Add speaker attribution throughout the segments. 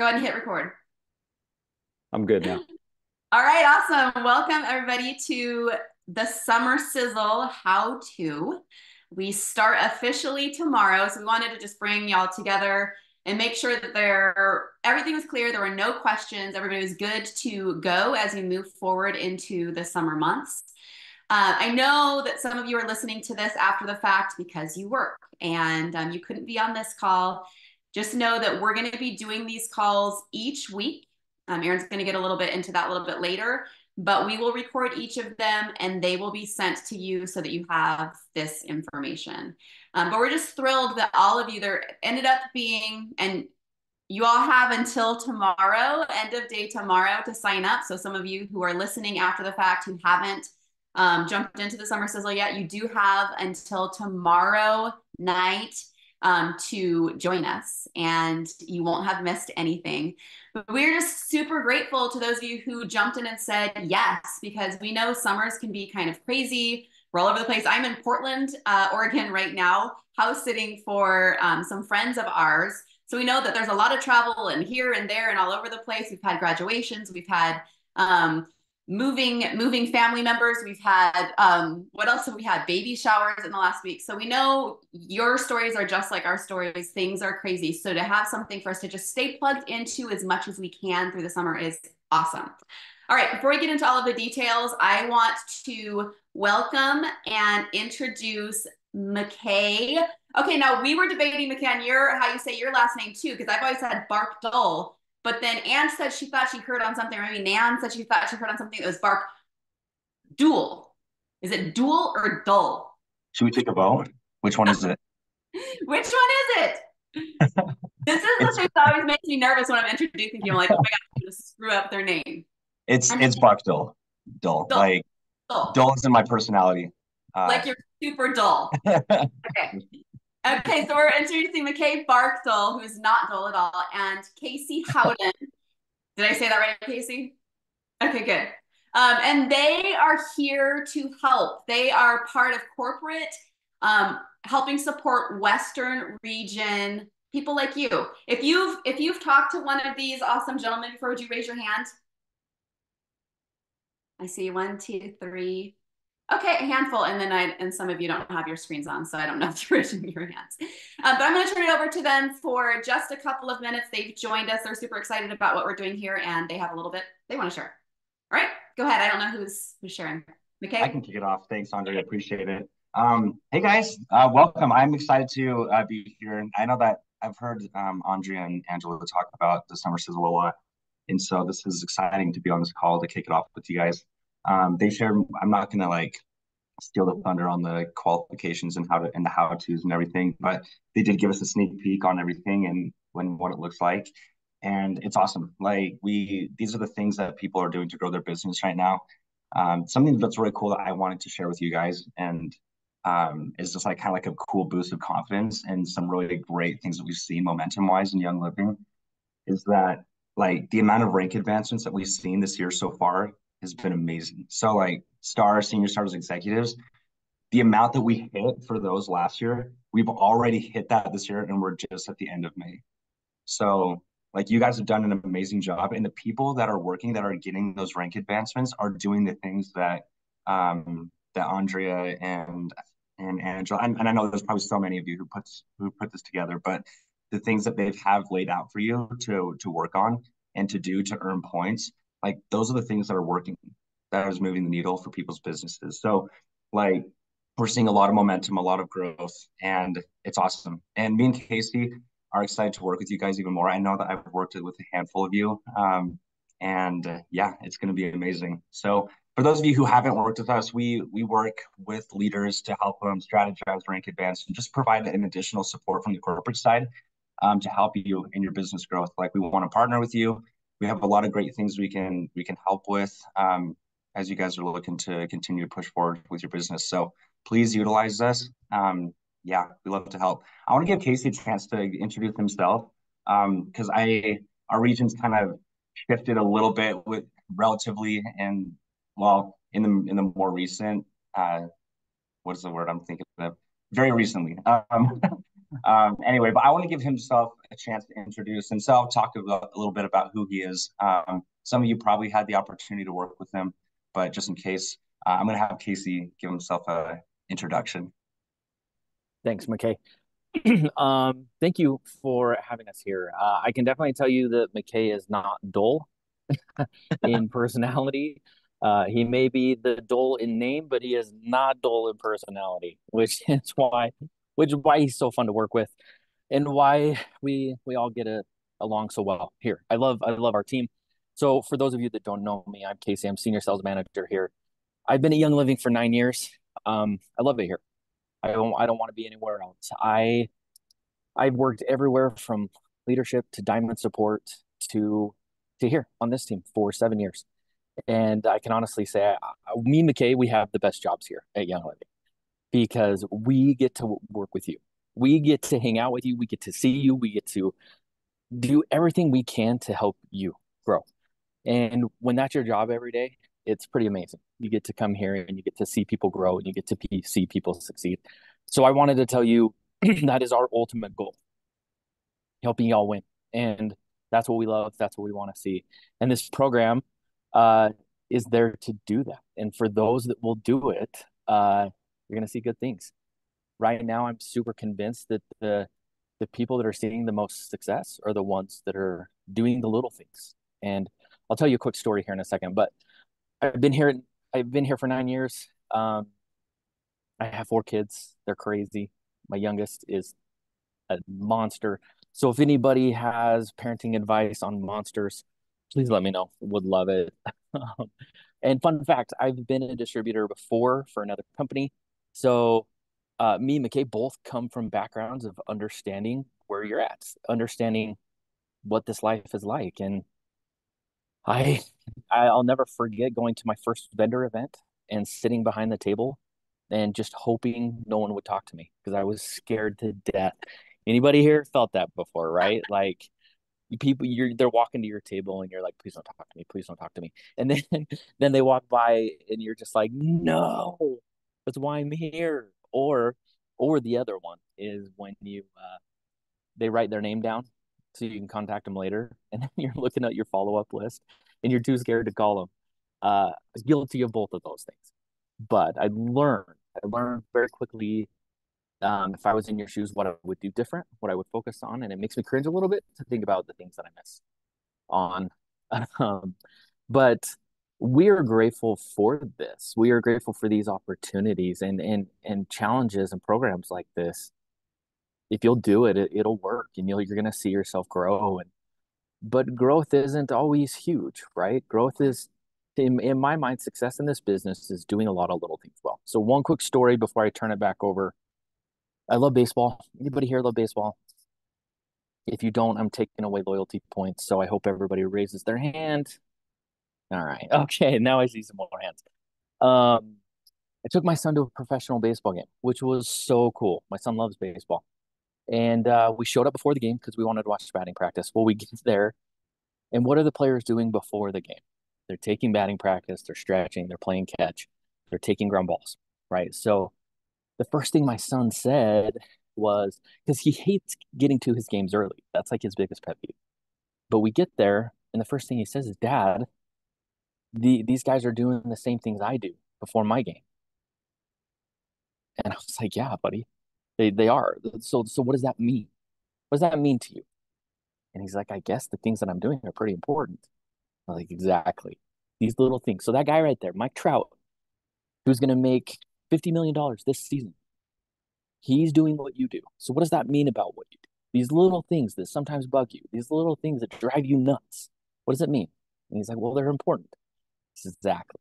Speaker 1: Go ahead and hit record.
Speaker 2: I'm good now.
Speaker 1: All right, awesome. Welcome everybody to the Summer Sizzle How To. We start officially tomorrow, so we wanted to just bring y'all together and make sure that there everything was clear. There were no questions. Everybody was good to go as we move forward into the summer months. Uh, I know that some of you are listening to this after the fact because you work and um, you couldn't be on this call. Just know that we're going to be doing these calls each week. Um, Aaron's going to get a little bit into that a little bit later, but we will record each of them and they will be sent to you so that you have this information. Um, but we're just thrilled that all of you there ended up being, and you all have until tomorrow, end of day tomorrow, to sign up. So some of you who are listening after the fact who haven't um, jumped into the summer sizzle yet, you do have until tomorrow night um, to join us and you won't have missed anything. But we're just super grateful to those of you who jumped in and said yes, because we know summers can be kind of crazy. We're all over the place. I'm in Portland, uh, Oregon right now, house sitting for um, some friends of ours. So we know that there's a lot of travel and here and there and all over the place. We've had graduations, we've had um, moving moving family members. We've had um, what else have we had? Baby showers in the last week. So we know your stories are just like our stories. Things are crazy. So to have something for us to just stay plugged into as much as we can through the summer is awesome. All right before we get into all of the details i want to welcome and introduce mckay. Okay now we were debating mckay your how you say your last name too because i've always had bark dull but then Anne said she thought she heard on something, or maybe Nan said she thought she heard on something that was bark dual. Is it dual or dull?
Speaker 3: Should we take a vote? Which one is it?
Speaker 1: Which one is it? this is the thing that always makes me nervous when I'm introducing you. I'm like, oh my god, I'm gonna screw up their name.
Speaker 3: It's it's bark dull. Dull. dull. Like dull. dull is in my personality.
Speaker 1: Uh, like you're super dull. okay. Okay, so we're introducing McKay Barkdull, who's not dull at all, and Casey Howden. Did I say that right, Casey? Okay, good. Um, and they are here to help. They are part of corporate, um, helping support Western region people like you. If you've if you've talked to one of these awesome gentlemen before, would you raise your hand? I see one, two, three, Okay, a handful, and then I and some of you don't have your screens on, so I don't know if you're raising your hands. Um, but I'm going to turn it over to them for just a couple of minutes. They've joined us. They're super excited about what we're doing here, and they have a little bit they want to share. All right, go ahead. I don't know who's who's sharing. Okay,
Speaker 3: I can kick it off. Thanks, Andre. I appreciate it. Um, hey guys, uh, welcome. I'm excited to uh, be here, and I know that I've heard um, Andrea and Angela talk about the summer sizzle a lot, and so this is exciting to be on this call to kick it off with you guys. Um, they share. I'm not gonna like steal the thunder on the qualifications and how to and the how tos and everything, but they did give us a sneak peek on everything and when what it looks like, and it's awesome. Like we, these are the things that people are doing to grow their business right now. Um, something that's really cool that I wanted to share with you guys and um, is just like kind of like a cool boost of confidence and some really great things that we've seen momentum wise in Young Living is that like the amount of rank advancements that we've seen this year so far has been amazing. So like star, senior stars, executives, the amount that we hit for those last year, we've already hit that this year and we're just at the end of May. So like you guys have done an amazing job and the people that are working that are getting those rank advancements are doing the things that um that Andrea and and Angela and, and I know there's probably so many of you who put who put this together, but the things that they have laid out for you to to work on and to do to earn points like those are the things that are working that is moving the needle for people's businesses. So like we're seeing a lot of momentum a lot of growth and it's awesome. And me and casey are excited to work with you guys even more. I know that i've worked with a handful of you um, and uh, yeah it's going to be amazing. So for those of you who haven't worked with us we we work with leaders to help them strategize rank advance and just provide an additional support from the corporate side um, to help you in your business growth. Like we want to partner with you we have a lot of great things we can we can help with um, as you guys are looking to continue to push forward with your business. So please utilize us. Um, yeah, we love to help. I want to give Casey a chance to introduce himself because um, I our region's kind of shifted a little bit with relatively and well in the in the more recent uh, what is the word I'm thinking of very recently. Um, um, anyway, but I want to give himself a chance to introduce himself, talk about, a little bit about who he is. Um, some of you probably had the opportunity to work with him, but just in case, uh, I'm going to have Casey give himself a introduction.
Speaker 2: Thanks, McKay. um, thank you for having us here. Uh, I can definitely tell you that McKay is not dull in personality. Uh, he may be the dull in name, but he is not dull in personality, which is why, which is why he's so fun to work with, and why we we all get a, along so well here. I love I love our team. So for those of you that don't know me, I'm Casey. I'm senior sales manager here. I've been at Young Living for nine years. Um, I love it here. I don't I don't want to be anywhere else. I I've worked everywhere from leadership to diamond support to to here on this team for seven years. And I can honestly say, I, me and McKay, we have the best jobs here at Young Living because we get to work with you. We get to hang out with you. We get to see you. We get to do everything we can to help you grow. And when that's your job every day, it's pretty amazing. You get to come here and you get to see people grow and you get to see people succeed. So I wanted to tell you that is our ultimate goal helping y'all win. And that's what we love. That's what we want to see. And this program uh, is there to do that. And for those that will do it, uh, you're going to see good things. Right now, I'm super convinced that the the people that are seeing the most success are the ones that are doing the little things. And I'll tell you a quick story here in a second. But I've been here. I've been here for nine years. Um, I have four kids. They're crazy. My youngest is a monster. So if anybody has parenting advice on monsters, please let me know. Would love it. and fun fact, I've been a distributor before for another company. So uh, me and McKay both come from backgrounds of understanding where you're at, understanding what this life is like. And I I'll never forget going to my first vendor event and sitting behind the table and just hoping no one would talk to me because I was scared to death. Anybody here felt that before, right? Like people you're they're walking to your table and you're like please don't talk to me please don't talk to me and then then they walk by and you're just like no that's why i'm here or or the other one is when you uh they write their name down so you can contact them later and then you're looking at your follow-up list and you're too scared to call them uh guilty of both of those things but i learned i learned very quickly um, if I was in your shoes, what I would do different, what I would focus on, and it makes me cringe a little bit to think about the things that I miss on. Um, but we are grateful for this. We are grateful for these opportunities and and and challenges and programs like this. If you'll do it, it will work, and you'll you're gonna see yourself grow. And but growth isn't always huge, right? Growth is in, in my mind, success in this business is doing a lot of little things well. So one quick story before I turn it back over I love baseball. Anybody here love baseball? If you don't, I'm taking away loyalty points. So I hope everybody raises their hand. All right. Okay. Now I see some more hands. Um, I took my son to a professional baseball game, which was so cool. My son loves baseball. And uh, we showed up before the game because we wanted to watch batting practice. Well, we get there, and what are the players doing before the game? They're taking batting practice, they're stretching, they're playing catch, they're taking ground balls, right? So the first thing my son said was because he hates getting to his games early. That's like his biggest pet peeve. But we get there, and the first thing he says is, "Dad, the these guys are doing the same things I do before my game." And I was like, "Yeah, buddy, they they are." So so what does that mean? What does that mean to you? And he's like, "I guess the things that I'm doing are pretty important." I'm like, "Exactly, these little things." So that guy right there, Mike Trout, who's going to make $50 million this season. He's doing what you do. So, what does that mean about what you do? These little things that sometimes bug you, these little things that drive you nuts. What does it mean? And he's like, Well, they're important. Exactly.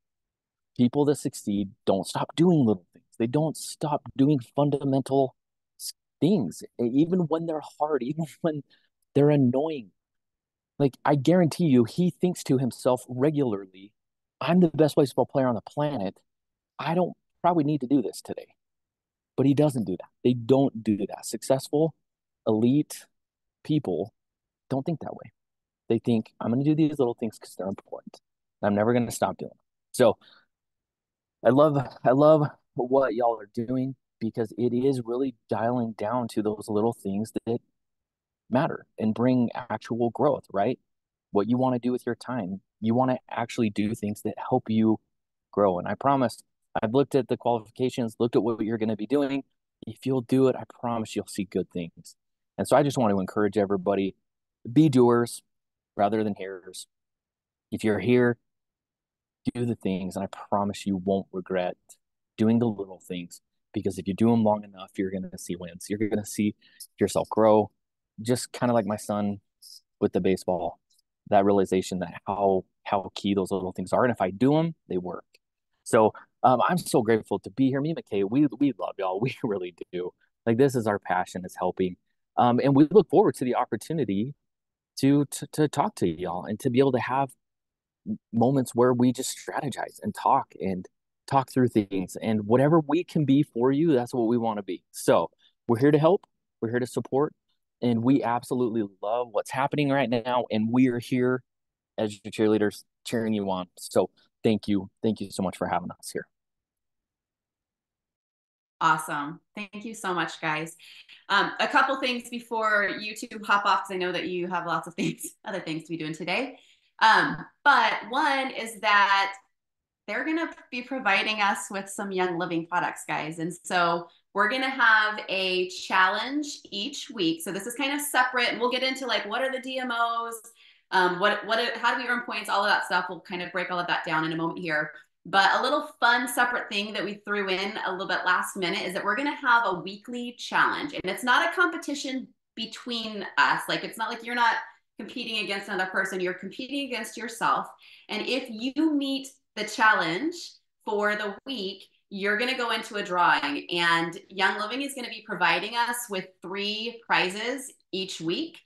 Speaker 2: People that succeed don't stop doing little things, they don't stop doing fundamental things, even when they're hard, even when they're annoying. Like, I guarantee you, he thinks to himself regularly, I'm the best baseball player on the planet. I don't probably need to do this today. But he doesn't do that. They don't do that. Successful, elite people don't think that way. They think, I'm going to do these little things because they're important. I'm never going to stop doing. So I love, I love what y'all are doing. because it is really dialing down to those little things that matter and bring actual growth, right? What you want to do with your time. You want to actually do things that help you grow. And I promise, I've looked at the qualifications, looked at what you're going to be doing. If you'll do it, I promise you'll see good things. And so I just want to encourage everybody be doers rather than hearers. If you're here, do the things, and I promise you won't regret doing the little things because if you do them long enough, you're going to see wins. You're going to see yourself grow, just kind of like my son with the baseball. That realization that how how key those little things are, and if I do them, they work. So um, I'm so grateful to be here. Me and McKay, we we love y'all. We really do. Like this is our passion is helping, um, and we look forward to the opportunity to, to to talk to y'all and to be able to have moments where we just strategize and talk and talk through things and whatever we can be for you that's what we want to be so we're here to help we're here to support and we absolutely love what's happening right now and we are here as your cheerleaders cheering you on so thank you thank you so much for having us here
Speaker 1: Awesome. Thank you so much, guys. Um, a couple things before you two hop off, because I know that you have lots of things, other things to be doing today. Um, but one is that they're going to be providing us with some Young Living products, guys. And so we're going to have a challenge each week. So this is kind of separate. And we'll get into like what are the DMOs, um, what what how do we earn points, all of that stuff. We'll kind of break all of that down in a moment here. But a little fun separate thing that we threw in a little bit last minute is that we're going to have a weekly challenge, and it's not a competition between us. Like it's not like you're not competing against another person, you're competing against yourself. And if you meet the challenge for the week, you're going to go into a drawing. And Young Living is going to be providing us with three prizes each week.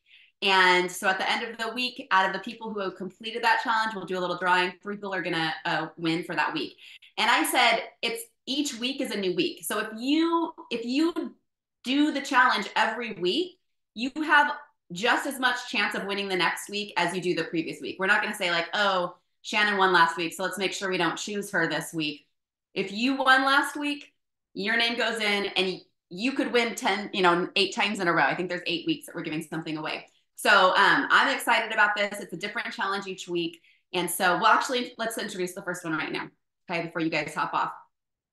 Speaker 1: And so at the end of the week, out of the people who have completed that challenge, we'll do a little drawing. Three people are going to uh, win for that week. And I said, it's each week is a new week. So if you if you do the challenge every week, you have just as much chance of winning the next week as you do the previous week. We're not going to say like, oh, Shannon won last week, so let's make sure we don't choose her this week. If you won last week, your name goes in and you could win 10, you know, eight times in a row. I think there's eight weeks that we're giving something away. So um, I'm excited about this. It's a different challenge each week. And so, well, actually, let's introduce the first one right now, okay, before you guys hop off.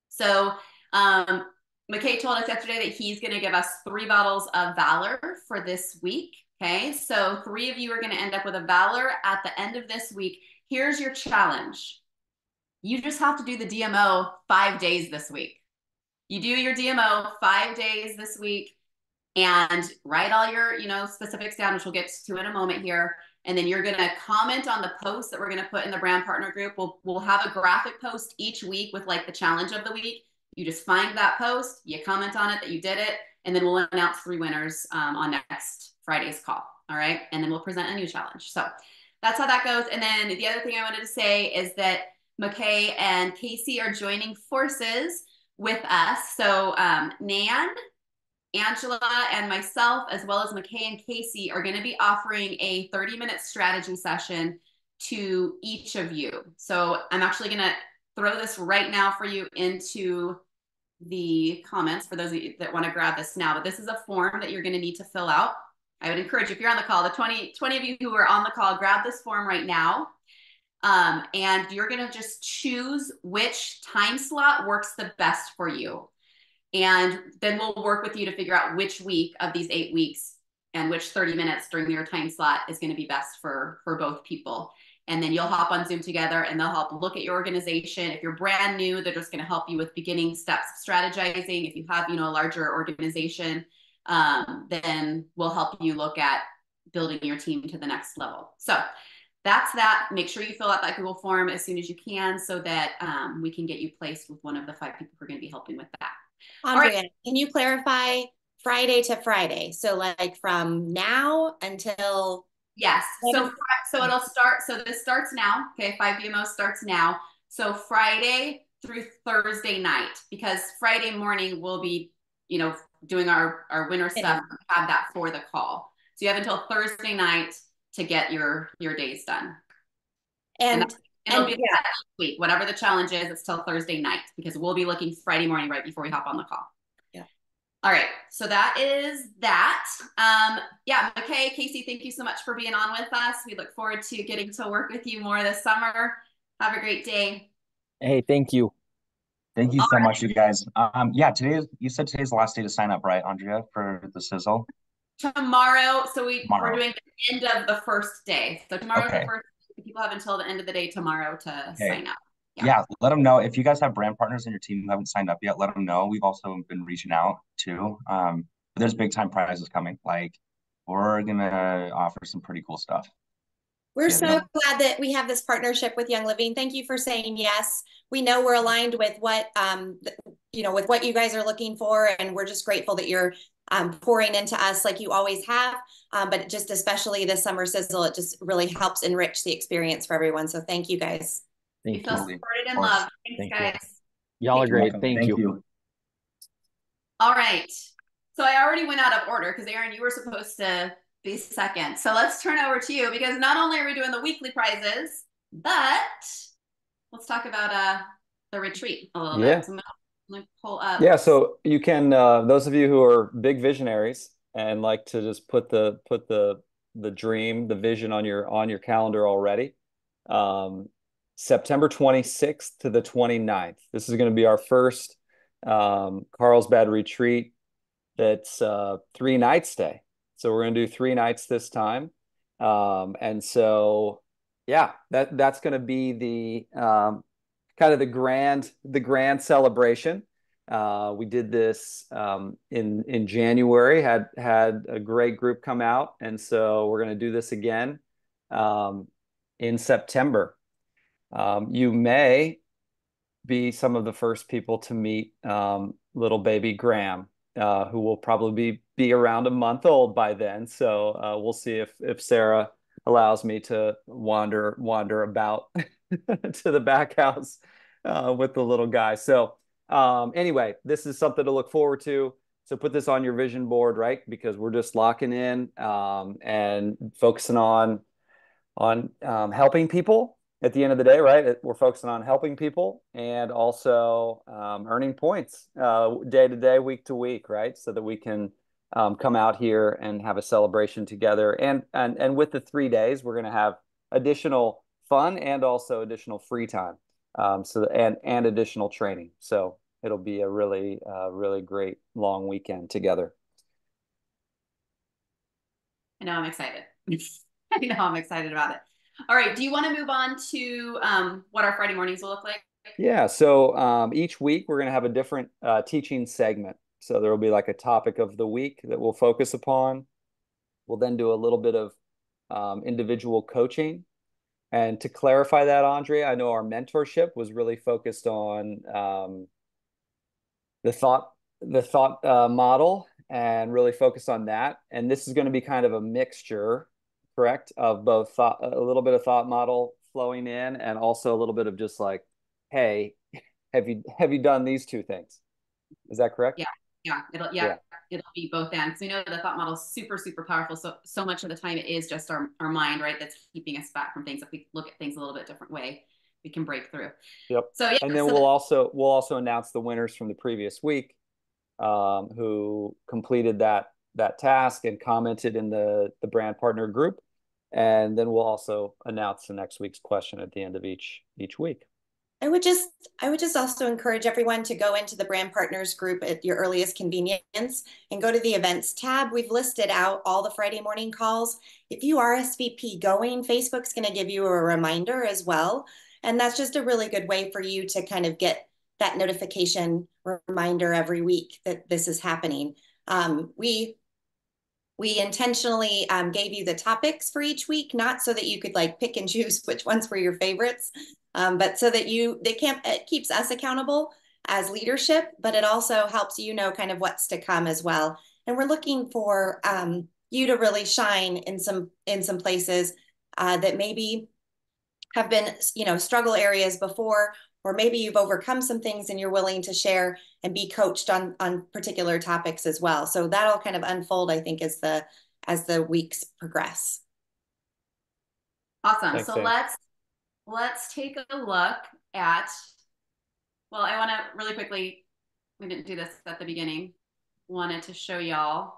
Speaker 1: So um, McKay told us yesterday that he's going to give us three bottles of Valor for this week. Okay, so three of you are going to end up with a Valor at the end of this week. Here's your challenge you just have to do the DMO five days this week. You do your DMO five days this week and write all your you know specifics down which we'll get to in a moment here and then you're going to comment on the post that we're going to put in the brand partner group we'll, we'll have a graphic post each week with like the challenge of the week you just find that post you comment on it that you did it and then we'll announce three winners um, on next Friday's call. All right. And then we'll present a new challenge. So that's how that goes. And then the other thing I wanted to say is that McKay and Casey are joining forces with us. So um, Nan, Angela, and myself, as well as McKay and Casey, are going to be offering a 30 minute strategy session to each of you. So I'm actually going to throw this right now for you into the comments for those of you that want to grab this now. But this is a form that you're going to need to fill out. I would encourage if you're on the call, the 20, 20 of you who are on the call, grab this form right now. Um, and you're going to just choose which time slot works the best for you. And then we'll work with you to figure out which week of these eight weeks and which 30 minutes during your time slot is going to be best for, for both people. And then you'll hop on Zoom together and they'll help look at your organization. If you're brand new, they're just going to help you with beginning steps strategizing. If you have, you know, a larger organization, um, then we'll help you look at building your team to the next level. So that's that. Make sure you fill out that Google form as soon as you can so that um, we can get you placed with one of the five people who are going to be helping with that.
Speaker 4: Andrea, right. can you clarify Friday to Friday? So like from now until
Speaker 1: Yes. So so it'll start. So this starts now. Okay, five DMO starts now. So Friday through Thursday night, because Friday morning we'll be, you know, doing our our winter stuff. Have that for the call. So you have until Thursday night to get your your days done.
Speaker 4: And, and
Speaker 1: it'll and, be yeah. week, whatever the challenge is. It's till Thursday night because we'll be looking Friday morning right before we hop on the call. All right, so that is that. Um, yeah, okay, Casey, thank you so much for being on with us. We look forward to getting to work with you more this summer. Have a great day.
Speaker 2: Hey, thank you.
Speaker 3: Thank you
Speaker 1: All
Speaker 3: so
Speaker 1: right.
Speaker 3: much, you guys. Um, yeah, today you said today's the last day to sign up, right, Andrea, for the sizzle?
Speaker 1: Tomorrow, so we,
Speaker 3: Tomorrow.
Speaker 1: we're doing the end of the first day. So tomorrow's
Speaker 3: Okay.
Speaker 1: the first, people have until the end of the day tomorrow to
Speaker 3: Okay.
Speaker 1: sign up. Yeah.
Speaker 3: Yeah, let them know if you guys have brand partners in your team who haven't signed up yet. Let them know. We've also been reaching out too. Um, there's big time prizes coming. Like we're gonna offer some pretty cool stuff.
Speaker 4: We're
Speaker 3: Yeah,
Speaker 4: so
Speaker 3: no.
Speaker 4: glad that we have this partnership with Young Living. Thank you for saying yes. We know we're aligned with what, um, you know, with what you guys are looking for, and we're just grateful that you're um, pouring into us like you always have. Um, but just especially this summer sizzle, it just really helps enrich the experience for everyone. So thank you guys.
Speaker 1: We
Speaker 2: Thank
Speaker 1: feel
Speaker 2: you.
Speaker 3: Totally.
Speaker 1: supported and
Speaker 3: Of course.
Speaker 1: loved. Thanks,
Speaker 2: Thank
Speaker 1: guys.
Speaker 2: Y'all are
Speaker 3: You're
Speaker 2: great.
Speaker 3: welcome.
Speaker 2: Thank you.
Speaker 1: All right. So I already went out of order because Aaron, you were supposed to be second. So let's turn over to you because not only are we doing the weekly prizes, but let's talk about uh the retreat a little
Speaker 5: Yeah.
Speaker 1: bit. So I'm gonna pull up.
Speaker 5: Yeah, so you can uh, those of you who are big visionaries and like to just put the put the the dream, the vision on your on your calendar already. Um, September 26th to the 29th. This is going to be our first um, Carlsbad retreat. That's uh, three nights stay. So we're going to do three nights this time. Um, and so yeah, that that's going to be the um, kind of the grand the grand celebration. Uh, we did this um, in in January. had had a great group come out, and so we're going to do this again um, in September. Um, you may be some of the first people to meet um, little baby Graham, uh, who will probably be, be around a month old by then. So uh, we'll see if if Sarah allows me to wander wander about to the back house uh, with the little guy. So um, anyway, this is something to look forward to. So put this on your vision board, right? Because we're just locking in um, and focusing on on um, helping people at the end of the day, right? We're focusing on helping people and also um, earning points uh, day to day, week to week, right? So that we can um, come out here and have a celebration together. And and and with the three days, we're going to have additional fun and also additional free time. Um, so and and additional training. So it'll be a really uh, really great long weekend together.
Speaker 1: I know I'm excited. I know I'm excited about it. All right. Do you want to move on to um, what our Friday mornings will look like?
Speaker 5: Yeah, so um, each week we're going to have a different uh, teaching segment. So there will be like a topic of the week that we'll focus upon. We'll then do a little bit of um, individual coaching. And to clarify that, Andrea, I know our mentorship was really focused on um, the thought the thought uh, model and really focus on that. And this is going to be kind of a mixture, correct, of both thought, a little bit of thought model flowing in, and also a little bit of just like, hey, have you have you done these two things? Is that correct?
Speaker 1: Yeah. Yeah, it'll yeah,
Speaker 5: Yeah.
Speaker 1: it'll be both ends. We know the thought model is super, super powerful. So so much of the time it is just our, our mind, right? That's keeping us back from things. If we look at things a little bit different way, we can break through.
Speaker 5: Yep.
Speaker 1: So yeah,
Speaker 5: And then
Speaker 1: so
Speaker 5: we'll also we'll also announce the winners from the previous week, um, who completed that that task and commented in the the brand partner group, and then we'll also announce the next week's question at the end of each each week.
Speaker 4: I would just I would just also encourage everyone to go into the brand partners group at your earliest convenience and go to the events tab. We've listed out all the Friday morning calls. If you are SVP going, Facebook's going to give you a reminder as well. And that's just a really good way for you to kind of get that notification reminder every week that this is happening. Um, we we intentionally um, gave you the topics for each week, not so that you could like pick and choose which ones were your favorites, um, but so that you they can't it keeps us accountable as leadership, but it also helps you know kind of what's to come as well. And we're looking for um, you to really shine in some in some places uh, that maybe have been you know struggle areas before or maybe you've overcome some things and you're willing to share and be coached on on particular topics as well so that'll kind of unfold i think as the as the weeks progress
Speaker 1: awesome.
Speaker 5: Thanks,
Speaker 1: so
Speaker 5: Sam.
Speaker 1: let's let's take a look at well, I want to really quickly we didn't do this at the beginning. wanted to show y'all.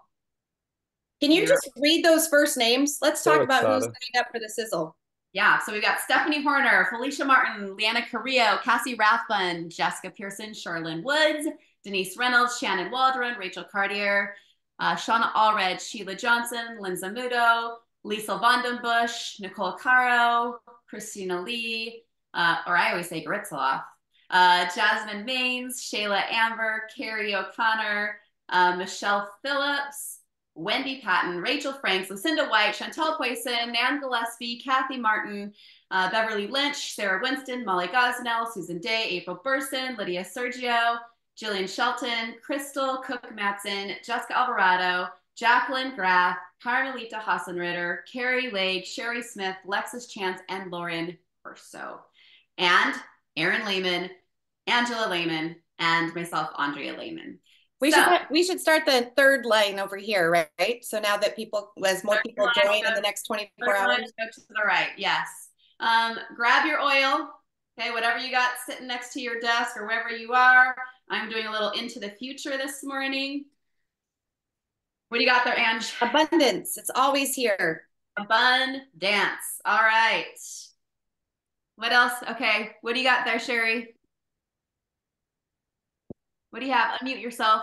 Speaker 4: Can you
Speaker 1: Here.
Speaker 4: just read those first names? Let's
Speaker 5: So
Speaker 4: talk about who's
Speaker 5: excited.
Speaker 4: signed up for the sizzle.
Speaker 1: Yeah, so we've got Stephanie Horner, Felicia Martin, Leanna Carrillo, Cassie Rathbun, Jessica Pearson, Charlene Woods, Denise Reynolds, Shannon Waldron, Rachel Cartier, uh, Shauna Allred, Sheila Johnson, Linza Mudo, Lisa Vandenbush, Nicole Caro, Christina Lee, uh, or I always say Gritzeloff, uh, Jasmine Maines, Shayla Amber, Carrie O'Connor, uh, Michelle Phillips, Wendy Patton, Rachel Franks, Lucinda White, Chantel Poisson, Nan Gillespie, Kathy Martin, uh, Beverly Lynch, Sarah Winston, Molly Gosnell, Susan Day, April Burson, Lydia Sergio, Jillian Shelton, Crystal Cook Matson, Jessica Alvarado, Jacqueline Graff, Carmelita Hassenritter, Carrie Lake, Sherry Smith, Lexis Chance, and Lauren Urso. And Aaron Lehman, Angela Lehman, and myself, Andrea Lehman.
Speaker 4: We
Speaker 1: So-
Speaker 4: should we should start the third line over here, right? right? So now that people, as more people join in the next 24 hours.
Speaker 1: go to the right. Yes. Um, grab your oil. Okay, whatever you got sitting next to your desk or wherever you are. I'm doing a little into the future this morning. What do you got there, Ange?
Speaker 4: Abundance, it's always here.
Speaker 1: A bun dance. All right. What else? Okay. What do you got there, Sherry? What do you have? Unmute yourself.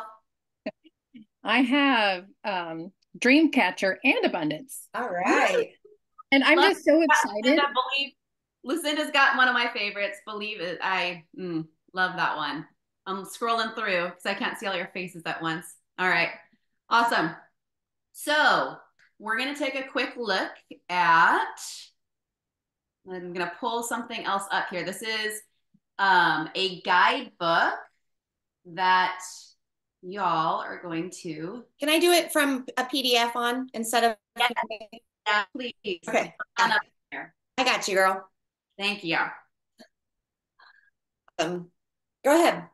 Speaker 6: I have um, Dreamcatcher and Abundance.
Speaker 4: All right.
Speaker 6: And I'm
Speaker 1: Love
Speaker 6: just so
Speaker 1: that.
Speaker 6: excited.
Speaker 1: I believe Lucinda's got one of my favorites. Believe it. I mm, love that one. I'm scrolling through because I can't see all your faces at once. All right. Awesome. So we're going to take a quick look at, I'm going to pull something else up here. This is um, a guidebook that y'all are going to,
Speaker 4: Can I do it from a PDF on instead of?
Speaker 1: yeah, please.
Speaker 4: Okay,
Speaker 1: On up here.
Speaker 4: I got you, girl.
Speaker 1: Thank you.
Speaker 4: Um, go ahead.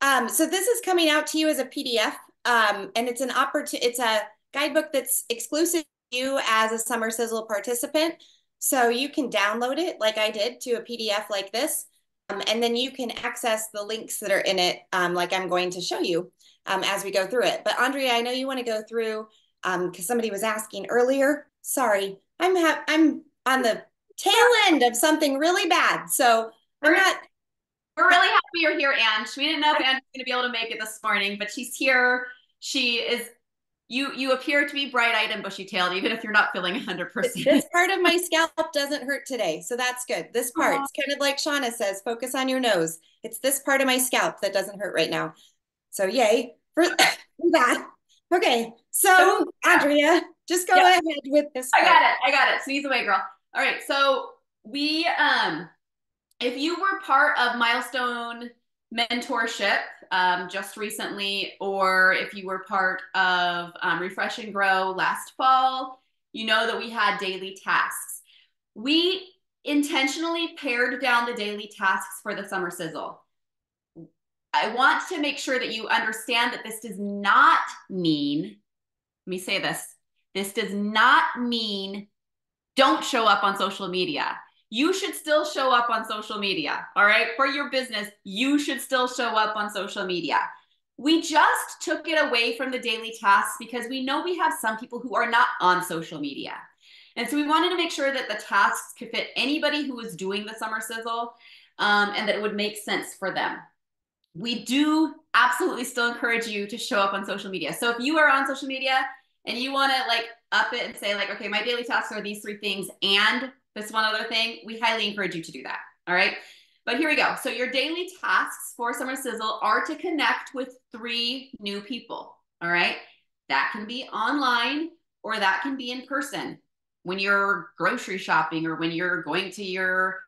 Speaker 4: Um, so this is coming out to you as a PDF, um, and it's an opportunity. It's a guidebook that's exclusive to you as a Summer Sizzle participant. So you can download it like I did to a PDF like this, um, and then you can access the links that are in it, um, like I'm going to show you um, as we go through it. But Andrea, I know you want to go through because somebody was asking earlier. Sorry, I'm I'm on the tail end of something really bad, so I'm not.
Speaker 1: We're really happy you're here, Ange. We didn't know if Ange was going to be able to make it this morning, but she's here. She is. You you appear to be bright-eyed and bushy-tailed, even if you're not feeling 100. percent
Speaker 4: This part of my scalp doesn't hurt today, so that's good. This part, it's kind of like Shauna says, focus on your nose. It's this part of my scalp that doesn't hurt right now. So yay for that. Okay, so Andrea, just go
Speaker 1: Yep.
Speaker 4: ahead with this.
Speaker 1: I got it. I got it. Sneeze away, girl. All right. So we um if you were part of milestone mentorship um, just recently, or if you were part of um, Refresh and Grow last fall, you know that we had daily tasks. We intentionally pared down the daily tasks for the summer sizzle. I want to make sure that you understand that this does not mean, let me say this, this does not mean don't show up on social media. You should still show up on social media. All right. For your business, you should still show up on social media. We just took it away from the daily tasks because we know we have some people who are not on social media. And so we wanted to make sure that the tasks could fit anybody who was doing the summer sizzle um, and that it would make sense for them. We do absolutely still encourage you to show up on social media. So if you are on social media and you want to like up it and say like, okay, my daily tasks are these three things and this one other thing, we highly encourage you to do that. All right. But here we go. So your daily tasks for Summer Sizzle are to connect with three new people. All right. That can be online or that can be in person when you're grocery shopping or when you're going to your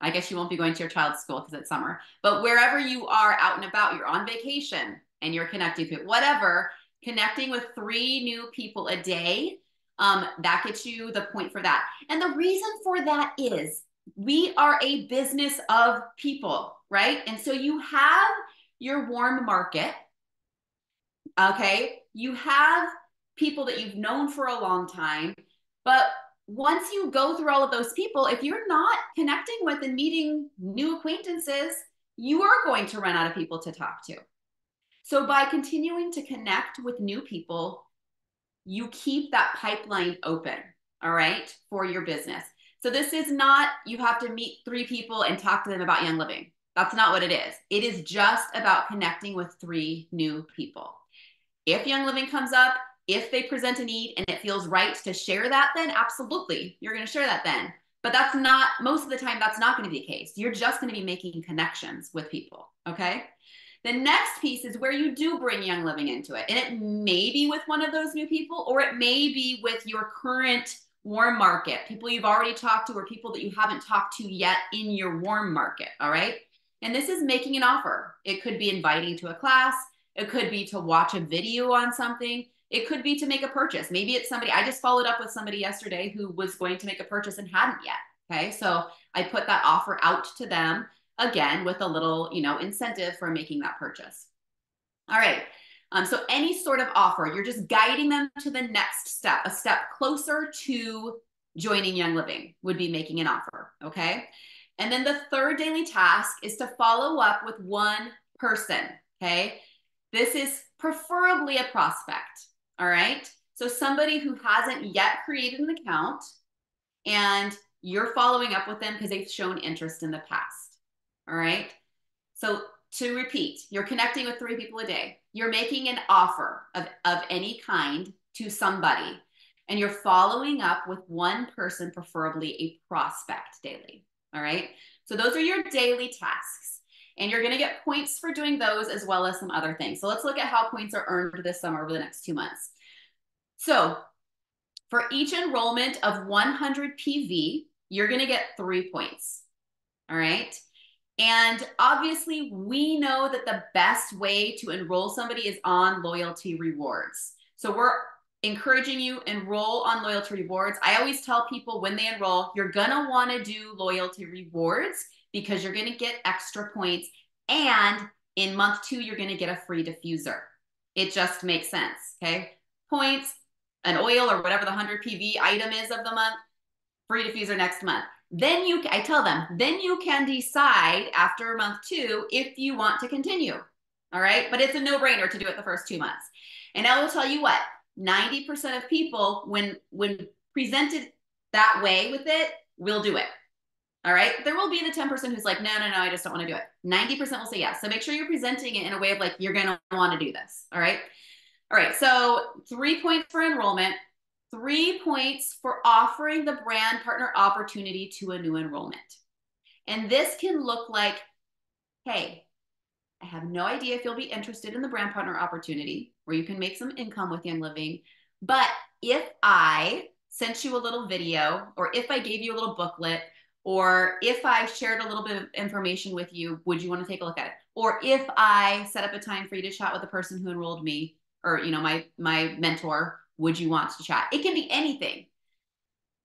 Speaker 1: I guess you won't be going to your child's school because it's summer, but wherever you are out and about, you're on vacation and you're connecting with whatever, connecting with three new people a day, um, that gets you the point for that. And the reason for that is we are a business of people, right? And so you have your warm market. Okay. You have people that you've known for a long time, but once you go through all of those people, if you're not connecting with and meeting new acquaintances, you are going to run out of people to talk to. So by continuing to connect with new people, you keep that pipeline open, all right, for your business. So this is not you have to meet three people and talk to them about Young Living. That's not what it is. It is just about connecting with three new people. If Young Living comes up, if they present a need and it feels right to share that, then absolutely, you're going to share that then. But that's not, most of the time, that's not going to be the case. You're just going to be making connections with people. Okay. The next piece is where you do bring Young Living into it. And it may be with one of those new people, or it may be with your current warm market, people you've already talked to, or people that you haven't talked to yet in your warm market. All right. And this is making an offer. It could be inviting to a class, it could be to watch a video on something, it could be to make a purchase. Maybe it's somebody, I just followed up with somebody yesterday who was going to make a purchase and hadn't yet. Okay. So I put that offer out to them again with a little, you know, incentive for making that purchase. All right. Um, so any sort of offer, you're just guiding them to the next step, a step closer to joining Young Living would be making an offer. Okay. And then the third daily task is to follow up with one person. Okay. This is preferably a prospect. All right. So somebody who hasn't yet created an account and you're following up with them because they've shown interest in the past. All right. So to repeat, you're connecting with three people a day. You're making an offer of, of any kind to somebody, and you're following up with one person, preferably a prospect daily. All right. So those are your daily tasks. And you're going to get points for doing those as well as some other things. So let's look at how points are earned this summer over the next two months. So for each enrollment of 100 PV, you're going to get three points. All right. And obviously, we know that the best way to enroll somebody is on loyalty rewards. So we're encouraging you enroll on loyalty rewards. I always tell people when they enroll, you're going to want to do loyalty rewards because you're going to get extra points. And in month two, you're going to get a free diffuser. It just makes sense. Okay. Points, an oil or whatever the 100 PV item is of the month, free diffuser next month. Then you, I tell them, then you can decide after month two if you want to continue. All right. But it's a no brainer to do it the first two months. And I will tell you what, 90% of people, when, when presented that way with it, will do it. All right. There will be the 10% who's like, no, no, no, I just don't want to do it. 90% will say yes. So make sure you're presenting it in a way of like, you're going to want to do this. All right. All right. So three points for enrollment, three points for offering the brand partner opportunity to a new enrollment. And this can look like, hey, I have no idea if you'll be interested in the brand partner opportunity where you can make some income with Young Living. But if I sent you a little video, or if I gave you a little booklet, or if I shared a little bit of information with you, would you want to take a look at it? Or if I set up a time for you to chat with the person who enrolled me, or you know, my my mentor, would you want to chat? It can be anything.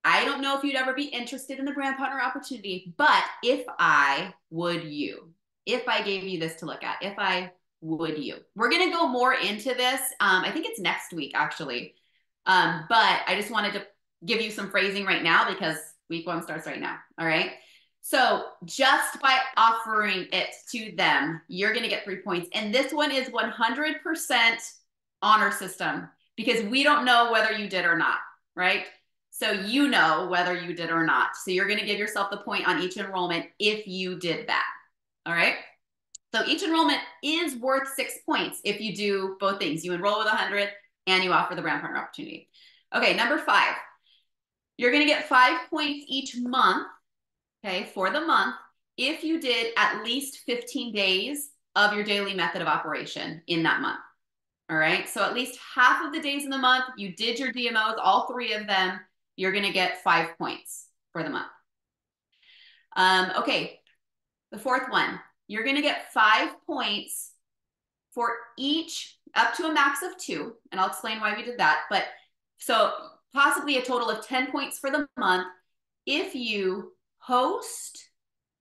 Speaker 1: I don't know if you'd ever be interested in the brand partner opportunity, but if I would you, if I gave you this to look at, if I would you, we're going to go more into this. Um, I think it's next week actually. Um, but I just wanted to give you some phrasing right now because week one starts right now. All right. So just by offering it to them, you're going to get three points. And this one is 100% honor system because we don't know whether you did or not, right? So you know whether you did or not. So you're going to give yourself the point on each enrollment if you did that. All right. So each enrollment is worth six points if you do both things. You enroll with 100 and you offer the brand partner opportunity. Okay, number five. You're going to get five points each month, okay, for the month if you did at least 15 days of your daily method of operation in that month. All right. So at least half of the days in the month, you did your DMOs, all three of them, you're going to get five points for the month. Um, okay. The fourth one, you're going to get five points for each up to a max of two. And I'll explain why we did that. But so possibly a total of 10 points for the month if you host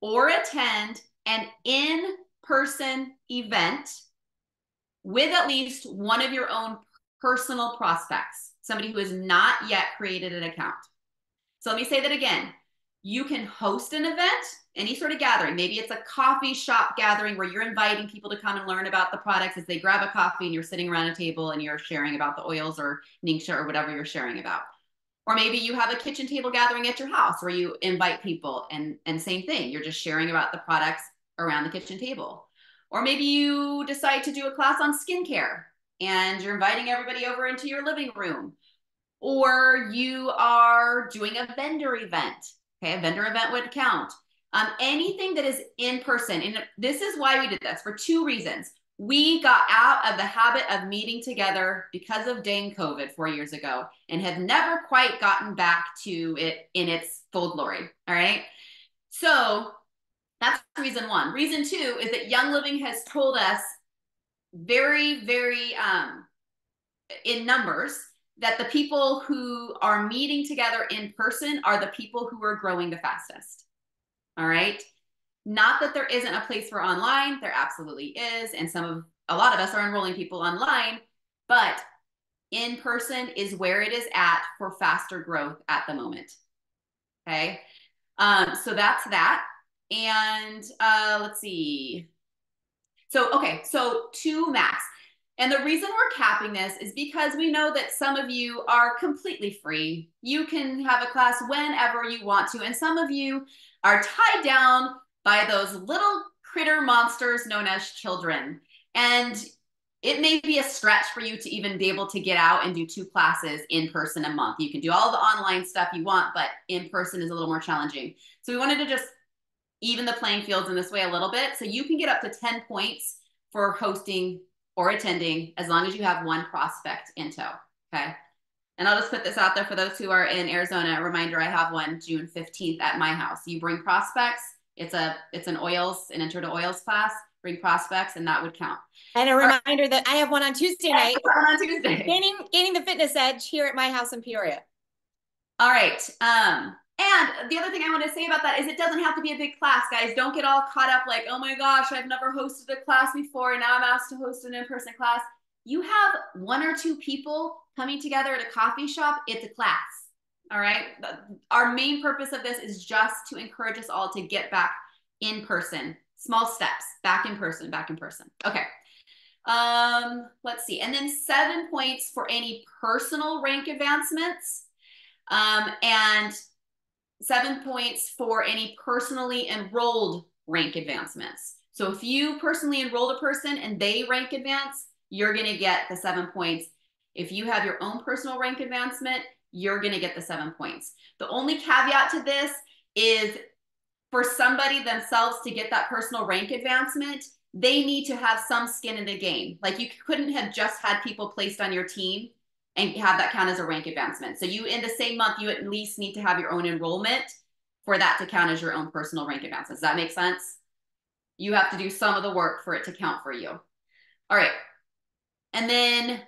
Speaker 1: or attend an in person event with at least one of your own personal prospects, somebody who has not yet created an account. So let me say that again. you can host an event, any sort of gathering. Maybe it's a coffee shop gathering where you're inviting people to come and learn about the products as they grab a coffee and you're sitting around a table and you're sharing about the oils or Ningxia or whatever you're sharing about. Or maybe you have a kitchen table gathering at your house where you invite people and, and same thing, you're just sharing about the products around the kitchen table. Or maybe you decide to do a class on skincare and you're inviting everybody over into your living room. Or you are doing a vendor event Okay, a vendor event would count. Um, anything that is in person. And this is why we did this for two reasons. We got out of the habit of meeting together because of dang COVID four years ago and have never quite gotten back to it in its full glory. All right. So that's reason one. Reason two is that Young Living has told us very, very um, in numbers that the people who are meeting together in person are the people who are growing the fastest. All right. Not that there isn't a place for online, there absolutely is. And some of a lot of us are enrolling people online, but in person is where it is at for faster growth at the moment. Okay. Um, so that's that. And uh, let's see. So, okay. So two max. And the reason we're capping this is because we know that some of you are completely free. You can have a class whenever you want to. And some of you are tied down by those little critter monsters known as children. And it may be a stretch for you to even be able to get out and do two classes in person a month. You can do all the online stuff you want, but in person is a little more challenging. So we wanted to just even the playing fields in this way a little bit. So you can get up to 10 points for hosting or attending as long as you have one prospect in tow. Okay. And I'll just put this out there for those who are in Arizona. A reminder, I have one June 15th at my house. You bring prospects. It's a it's an oils, an intro to oils class. Bring prospects, and that would count.
Speaker 4: And a reminder that I have one on Tuesday night.
Speaker 1: on Tuesday.
Speaker 4: Gaining gaining the fitness edge here at my house in Peoria.
Speaker 1: All right. Um, and the other thing I want to say about that is it doesn't have to be a big class, guys. Don't get all caught up like, oh my gosh, I've never hosted a class before. And now I'm asked to host an in person class. You have one or two people coming together at a coffee shop, it's a class. All right. Our main purpose of this is just to encourage us all to get back in person. Small steps, back in person, back in person. Okay. Um, let's see. And then seven points for any personal rank advancements. Um, and seven points for any personally enrolled rank advancements. So if you personally enrolled a person and they rank advance, you're going to get the seven points. If you have your own personal rank advancement, you're going to get the seven points. The only caveat to this is for somebody themselves to get that personal rank advancement, they need to have some skin in the game. Like you couldn't have just had people placed on your team and have that count as a rank advancement. So you in the same month, you at least need to have your own enrollment for that to count as your own personal rank advancement. Does that make sense? You have to do some of the work for it to count for you. All right. And then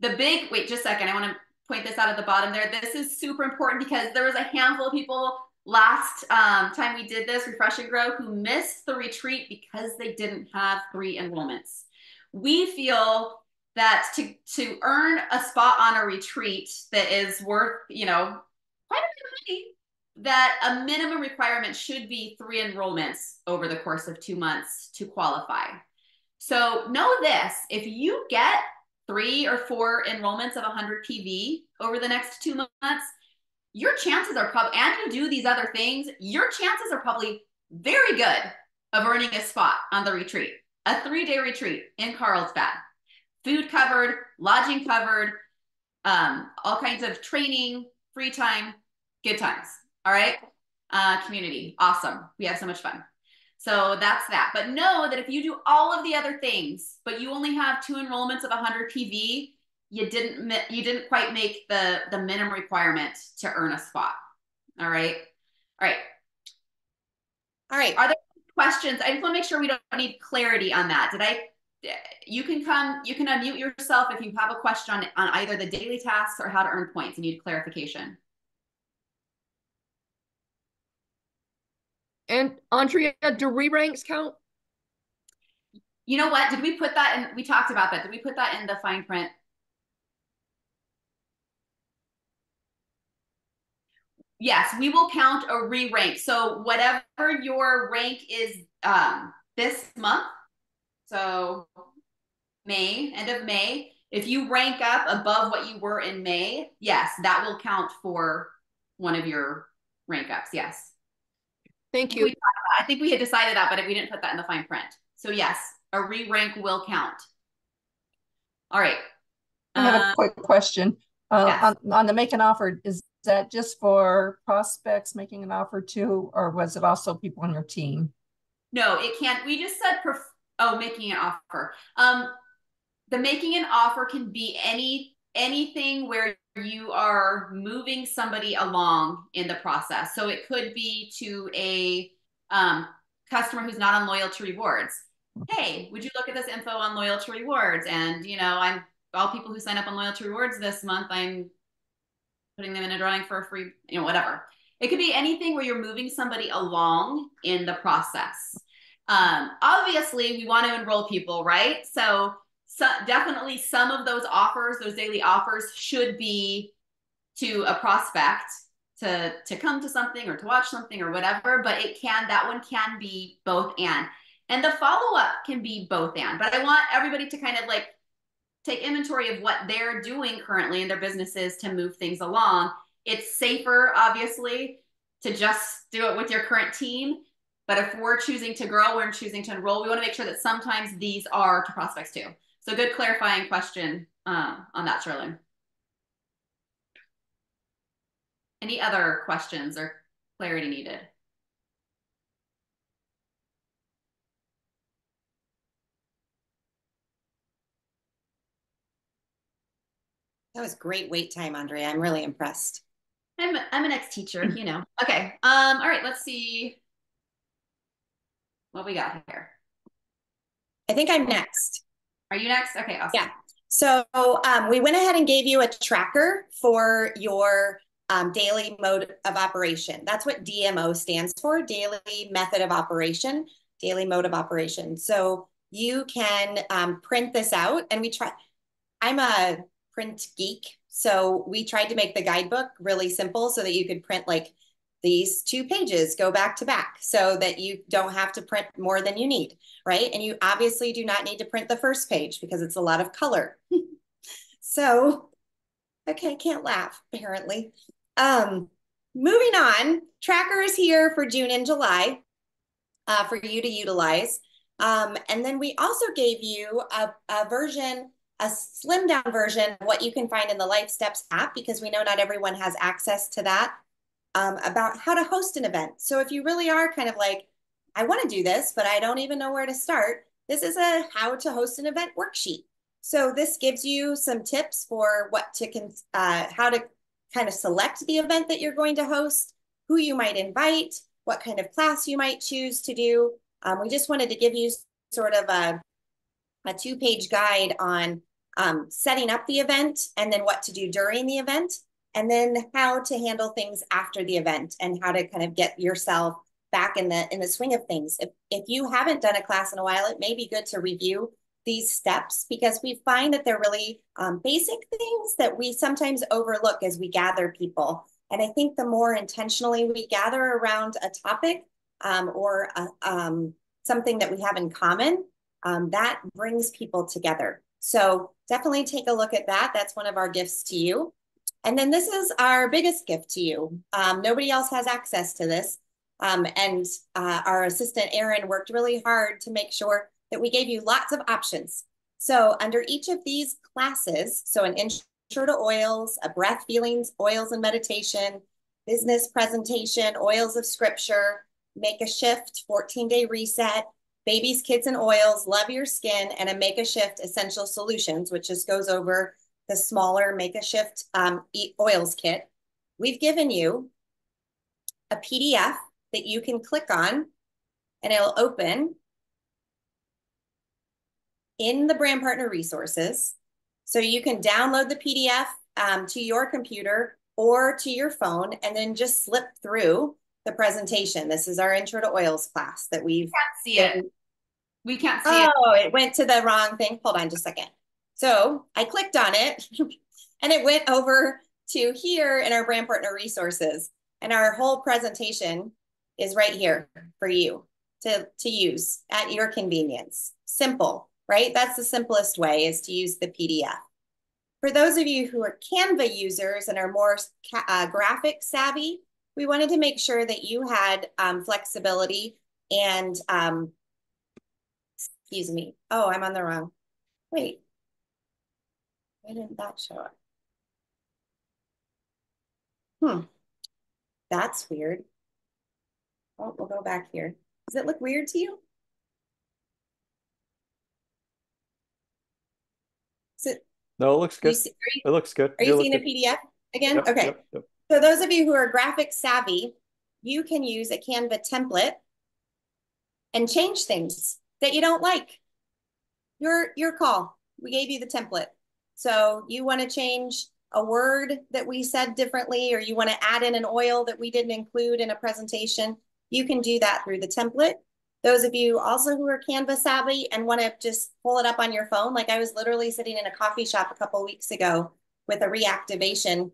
Speaker 1: the big, wait just a second. I want to point this out at the bottom there. This is super important because there was a handful of people last um, time we did this, Refresh and Grow, who missed the retreat because they didn't have three enrollments. We feel that to to earn a spot on a retreat that is worth you know quite a bit of money that a minimum requirement should be three enrollments over the course of two months to qualify. So know this if you get three or four enrollments of 100 pv over the next two months your chances are probably and you do these other things your chances are probably very good of earning a spot on the retreat a three day retreat in carlsbad food covered, lodging covered, um, all kinds of training, free time, good times. All right. Uh, community. Awesome. We have so much fun. So that's that. But know that if you do all of the other things, but you only have two enrollments of 100 PV, you didn't you didn't quite make the the minimum requirement to earn a spot. All right. All right.
Speaker 4: All right.
Speaker 1: Are there questions? I just want to make sure we don't need clarity on that. Did I you can come, you can unmute yourself if you have a question on, on either the daily tasks or how to earn points and need clarification.
Speaker 7: And Andrea, do re-ranks count?
Speaker 1: You know what? Did we put that in? We talked about that. Did we put that in the fine print? yes, we will count a re-rank. So whatever your rank is um, this month, so May, end of May, if you rank up above what you were in May, yes, that will count for one of your rank ups. Yes.
Speaker 7: Thank you.
Speaker 1: I think we had decided that, but we didn't put that in the fine print. So yes, a re-rank will count. All right.
Speaker 8: I have a
Speaker 1: Um,
Speaker 8: quick question. Uh,
Speaker 1: yes.
Speaker 8: on, on the make an offer, is that just for prospects making an offer to, or was it also people on your team?
Speaker 1: No, it can't. We just said pref- oh, making an offer. Um, the making an offer can be any anything where you are moving somebody along in the process. So it could be to a um, customer who's not on loyalty rewards. Hey, would you look at this info on loyalty rewards? And you know, I'm all people who sign up on loyalty rewards this month. I'm putting them in a drawing for a free, you know, whatever. It could be anything where you're moving somebody along in the process. Um, obviously, we want to enroll people, right? So, so definitely some of those offers, those daily offers, should be to a prospect to to come to something or to watch something or whatever. But it can that one can be both and, and the follow up can be both and. But I want everybody to kind of like take inventory of what they're doing currently in their businesses to move things along. It's safer, obviously, to just do it with your current team. But if we're choosing to grow, we're choosing to enroll, we want to make sure that sometimes these are to prospects too. So good clarifying question um, on that, Sherlyn. Any other questions or clarity needed?
Speaker 4: That was great wait time, Andrea. I'm really impressed.
Speaker 1: I'm I'm an ex-teacher, you know. Okay. Um, all right, let's see what we got here.
Speaker 4: I think I'm next.
Speaker 1: Are you next? Okay, awesome.
Speaker 4: Yeah. So um, we went ahead and gave you a tracker for your um, daily mode of operation. That's what DMO stands for, daily method of operation, daily mode of operation. So you can um, print this out and we try, I'm a print geek. So we tried to make the guidebook really simple so that you could print like these two pages go back to back so that you don't have to print more than you need, right? And you obviously do not need to print the first page because it's a lot of color. so, okay, can't laugh apparently. Um, moving on, tracker is here for June and July uh, for you to utilize. Um, and then we also gave you a, a version, a slim down version of what you can find in the Life Steps app because we know not everyone has access to that um, about how to host an event. So if you really are kind of like, I want to do this, but I don't even know where to start, this is a how to host an event worksheet. So this gives you some tips for what to, con- uh, how to kind of select the event that you're going to host, who you might invite, what kind of class you might choose to do. Um, we just wanted to give you sort of a, a two page guide on um, setting up the event and then what to do during the event and then how to handle things after the event and how to kind of get yourself back in the in the swing of things. If if you haven't done a class in a while, it may be good to review these steps because we find that they're really um, basic things that we sometimes overlook as we gather people. And I think the more intentionally we gather around a topic um, or a, um, something that we have in common, um, that brings people together. So definitely take a look at that. That's one of our gifts to you. And then this is our biggest gift to you. Um, nobody else has access to this. Um, and uh, our assistant, Erin, worked really hard to make sure that we gave you lots of options. So under each of these classes, so an intro to oils, a breath feelings, oils and meditation, business presentation, oils of scripture, make a shift, 14 day reset, babies, kids and oils, love your skin, and a make a shift essential solutions, which just goes over the smaller make a shift um, oils kit. We've given you a PDF that you can click on and it'll open in the brand partner resources. So you can download the PDF um, to your computer or to your phone and then just slip through the presentation. This is our intro to oils class that we've
Speaker 1: can't see it. We can't see
Speaker 4: oh,
Speaker 1: it.
Speaker 4: Oh, it went to the wrong thing. Hold on just a second. So I clicked on it and it went over to here in our brand partner resources. And our whole presentation is right here for you to, to use at your convenience. Simple, right? That's the simplest way is to use the PDF. For those of you who are Canva users and are more uh, graphic savvy, we wanted to make sure that you had um, flexibility and, um, excuse me. Oh, I'm on the wrong. Wait, why didn't that show up? Hmm, that's weird. Oh, we'll go back here. Does it look weird to you?
Speaker 5: Is it, no, it looks good. You, you, it looks good.
Speaker 4: Are you, seeing the PDF again? Yep, okay. Yep, yep. So those of you who are graphic savvy, you can use a Canva template and change things that you don't like. Your, your call. We gave you the template. So you want to change a word that we said differently, or you want to add in an oil that we didn't include in a presentation, you can do that through the template. Those of you also who are Canva savvy and want to just pull it up on your phone, like I was literally sitting in a coffee shop a couple weeks ago with a reactivation,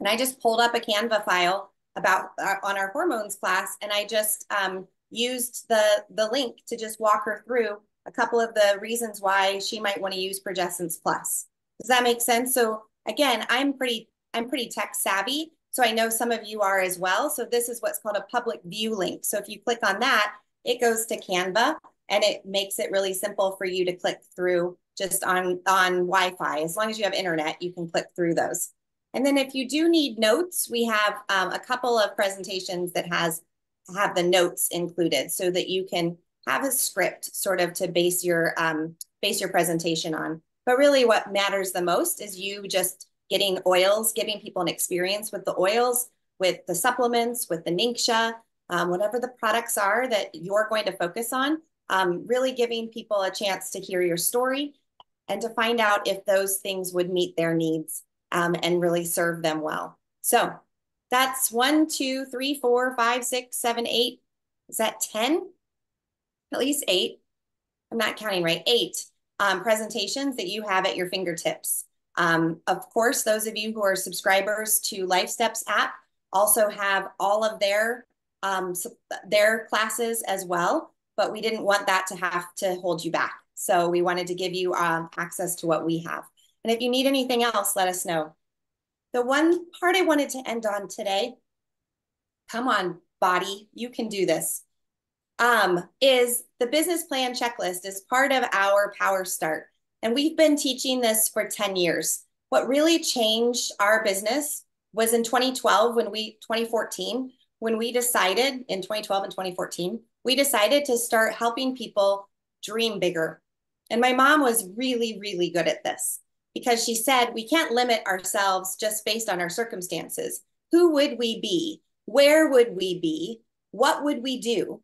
Speaker 4: and I just pulled up a Canva file about uh, on our hormones class, and I just um, used the the link to just walk her through a couple of the reasons why she might want to use Progessence Plus. Does that make sense? So again, I'm pretty I'm pretty tech savvy, so I know some of you are as well. So this is what's called a public view link. So if you click on that, it goes to Canva and it makes it really simple for you to click through just on, on Wi-Fi. As long as you have internet, you can click through those. And then if you do need notes, we have um, a couple of presentations that has have the notes included so that you can have a script sort of to base your um, base your presentation on. But really what matters the most is you just getting oils, giving people an experience with the oils, with the supplements, with the Ningxia, um, whatever the products are that you're going to focus on, um, really giving people a chance to hear your story and to find out if those things would meet their needs um, and really serve them well. So that's one, two, three, four, five, six, seven, eight. Is that 10? At least eight. I'm not counting right. Eight um, presentations that you have at your fingertips. Um, of course, those of you who are subscribers to LifeSteps app also have all of their um, their classes as well, but we didn't want that to have to hold you back. So we wanted to give you um, access to what we have. And if you need anything else, let us know. The one part I wanted to end on today, come on, body, you can do this, um, is the business plan checklist is part of our Power Start. And we've been teaching this for 10 years. What really changed our business was in 2012 when we 2014 when we decided in 2012 and 2014 we decided to start helping people dream bigger. And my mom was really really good at this because she said we can't limit ourselves just based on our circumstances. Who would we be? Where would we be? What would we do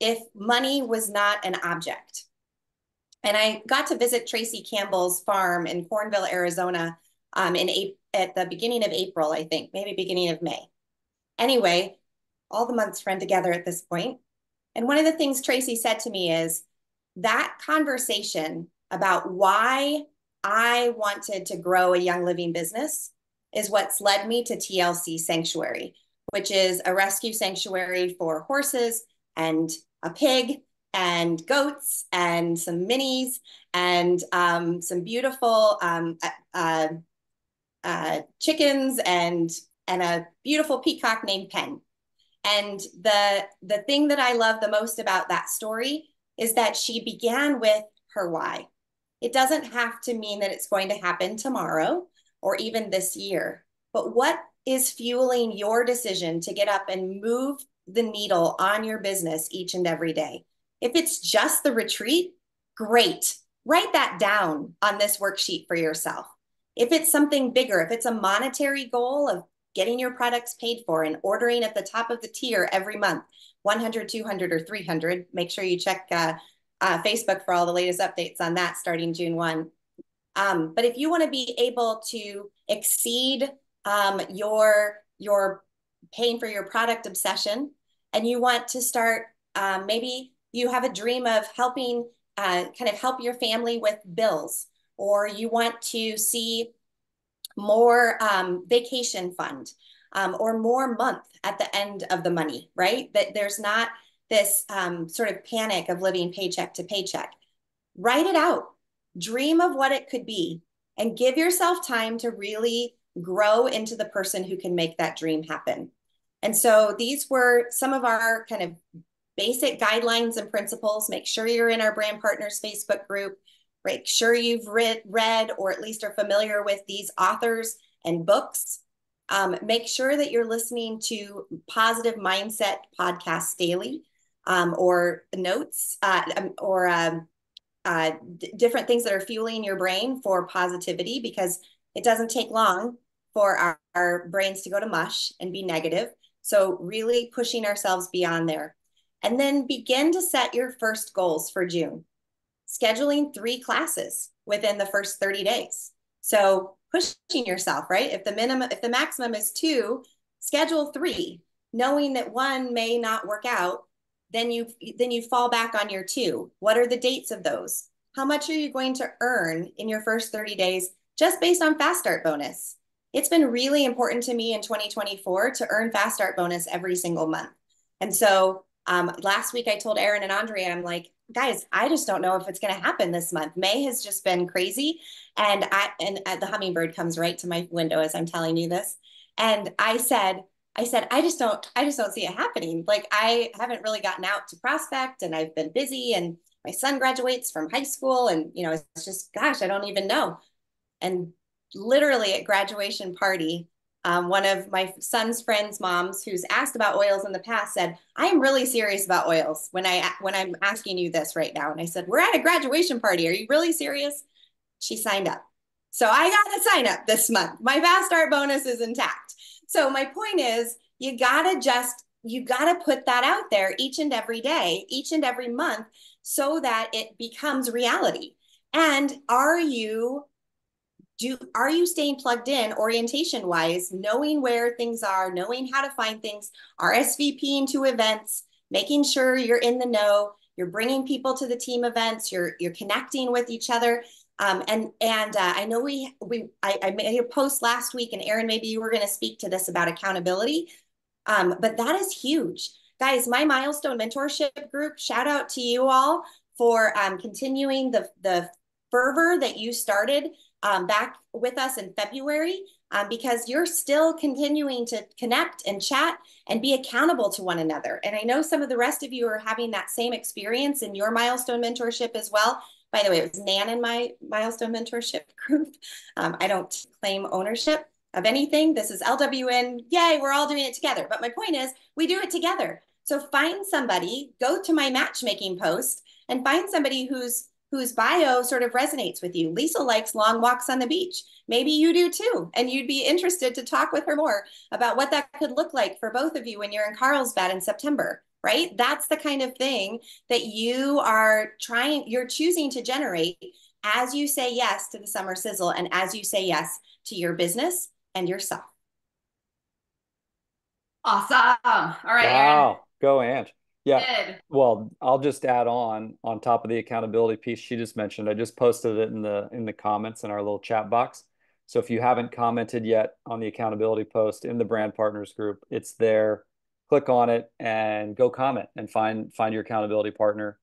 Speaker 4: if money was not an object? And I got to visit Tracy Campbell's farm in Cornville, Arizona, um, in a- at the beginning of April, I think, maybe beginning of May. Anyway, all the months run together at this point. And one of the things Tracy said to me is that conversation about why I wanted to grow a young living business is what's led me to TLC Sanctuary, which is a rescue sanctuary for horses and a pig and goats and some minis and um, some beautiful um, uh, uh, chickens and and a beautiful peacock named Pen. And the the thing that I love the most about that story is that she began with her why. It doesn't have to mean that it's going to happen tomorrow or even this year, but what is fueling your decision to get up and move the needle on your business each and every day? If it's just the retreat, great. Write that down on this worksheet for yourself. If it's something bigger, if it's a monetary goal of getting your products paid for and ordering at the top of the tier every month 100 200 or 300 make sure you check uh, uh, facebook for all the latest updates on that starting june 1 um, but if you want to be able to exceed um, your your paying for your product obsession and you want to start um, maybe you have a dream of helping uh, kind of help your family with bills, or you want to see more um, vacation fund, um, or more month at the end of the money, right? That there's not this um, sort of panic of living paycheck to paycheck. Write it out, dream of what it could be, and give yourself time to really grow into the person who can make that dream happen. And so these were some of our kind of basic guidelines and principles. Make sure you're in our brand partners Facebook group. Make sure you've read, read or at least are familiar with these authors and books. Um, make sure that you're listening to Positive Mindset podcasts daily um, or notes uh, um, or um, uh, different things that are fueling your brain for positivity because it doesn't take long for our, our brains to go to mush and be negative. So, really pushing ourselves beyond there. And then begin to set your first goals for June. Scheduling three classes within the first 30 days. So, pushing yourself, right? If the minimum, if the maximum is two, schedule three, knowing that one may not work out. Then you then you fall back on your two. What are the dates of those? How much are you going to earn in your first 30 days just based on fast start bonus? It's been really important to me in 2024 to earn fast start bonus every single month. And so um, last week I told Aaron and Andrea, I'm like, guys, I just don't know if it's going to happen this month. May has just been crazy, and I and uh, the hummingbird comes right to my window as I'm telling you this, and I said, I said, I just don't, I just don't see it happening. Like I haven't really gotten out to prospect, and I've been busy, and my son graduates from high school, and you know, it's just, gosh, I don't even know. And literally at graduation party, um, one of my son's friends' moms, who's asked about oils in the past, said, "I am really serious about oils when I when I'm asking you this right now." And I said, "We're at a graduation party. Are you really serious?" She signed up, so I got to sign up this month. My fast start bonus is intact. So my point is, you gotta just you gotta put that out there each and every day, each and every month, so that it becomes reality. And are you do are you staying plugged in orientation wise knowing where things are knowing how to find things rsvping to events making sure you're in the know you're bringing people to the team events you're you're connecting with each other um, and and uh, I know we we I, I, made a post last week, and Aaron, maybe you were going to speak to this about accountability, um, but that is huge, guys. My milestone mentorship group. Shout out to you all for um, continuing the the fervor that you started um, back with us in February um, because you're still continuing to connect and chat and be accountable to one another. And I know some of the rest of you are having that same experience in your milestone mentorship as well. By the way, it was Nan in my milestone mentorship group. Um, I don't claim ownership of anything. This is LWN. Yay, we're all doing it together. But my point is, we do it together. So find somebody, go to my matchmaking post and find somebody who's whose bio sort of resonates with you. Lisa likes long walks on the beach. Maybe you do too. And you'd be interested to talk with her more about what that could look like for both of you when you're in Carlsbad in September, right? That's the kind of thing that you are trying, you're choosing to generate as you say yes to the summer sizzle and as you say yes to your business and yourself.
Speaker 1: Awesome. All right.
Speaker 5: Wow. Aaron. Go, Ange. Yeah. Well, I'll just add on on top of the accountability piece she just mentioned. I just posted it in the in the comments in our little chat box. So if you haven't commented yet on the accountability post in the brand partners group, it's there. Click on it and go comment and find find your accountability partner.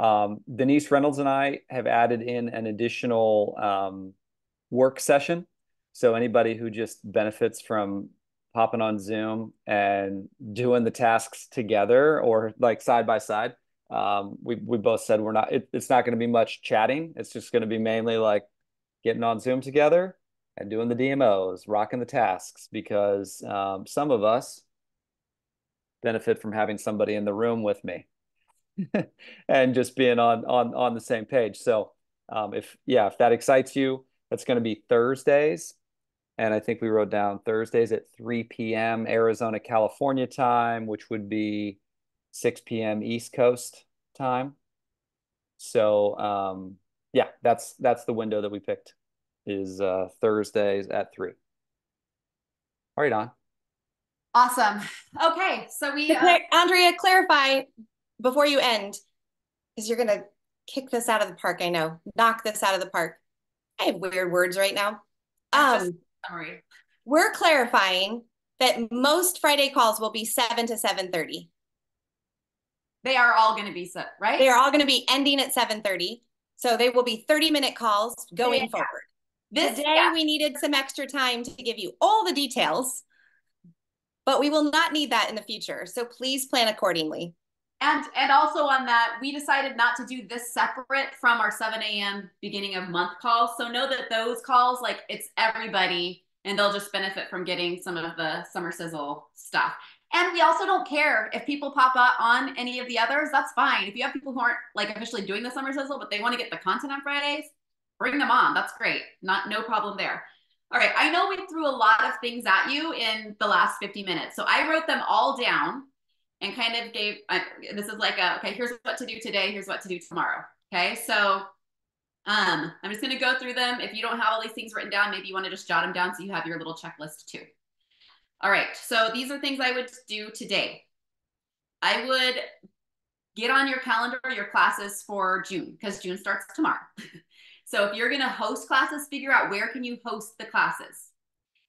Speaker 5: Um, Denise Reynolds and I have added in an additional um, work session. So anybody who just benefits from hopping on Zoom and doing the tasks together or like side by side. Um, we we both said we're not. It, it's not going to be much chatting. It's just going to be mainly like getting on Zoom together and doing the DMOs, rocking the tasks because um, some of us benefit from having somebody in the room with me and just being on on on the same page. So um, if yeah, if that excites you, that's going to be Thursdays and I think we wrote down Thursdays at 3 p.m. Arizona, California time, which would be 6 p.m. East Coast time. So um, yeah, that's that's the window that we picked is uh, Thursdays at three. All right, on.
Speaker 1: Awesome. Okay, so we
Speaker 4: uh... Andrea clarify before you end, because you're gonna kick this out of the park. I know, knock this out of the park. I have weird words right now. Um, summary. We're clarifying that most Friday calls will be 7 to 7:30.
Speaker 1: They are all going to be set, right?
Speaker 4: They are all going to be ending at 7:30. So they will be 30-minute calls going
Speaker 1: Yeah.
Speaker 4: forward.
Speaker 1: this
Speaker 4: Today
Speaker 1: yeah.
Speaker 4: we needed some extra time to give you all the details, but we will not need that in the future. So please plan accordingly.
Speaker 1: And and also on that, we decided not to do this separate from our 7 a.m. beginning of month calls. So know that those calls, like it's everybody, and they'll just benefit from getting some of the summer sizzle stuff. And we also don't care if people pop up on any of the others. That's fine. If you have people who aren't like officially doing the summer sizzle, but they want to get the content on Fridays, bring them on. That's great. Not no problem there. All right. I know we threw a lot of things at you in the last 50 minutes. So I wrote them all down and kind of gave I, this is like a okay here's what to do today here's what to do tomorrow okay? So um i'm just going to go through them. If you don't have all these things written down maybe you want to just jot them down so you have your little checklist too. All right so these are things i would do today. I would get on your calendar your classes for june because june starts tomorrow. So if you're going to host classes figure out where can you host the classes.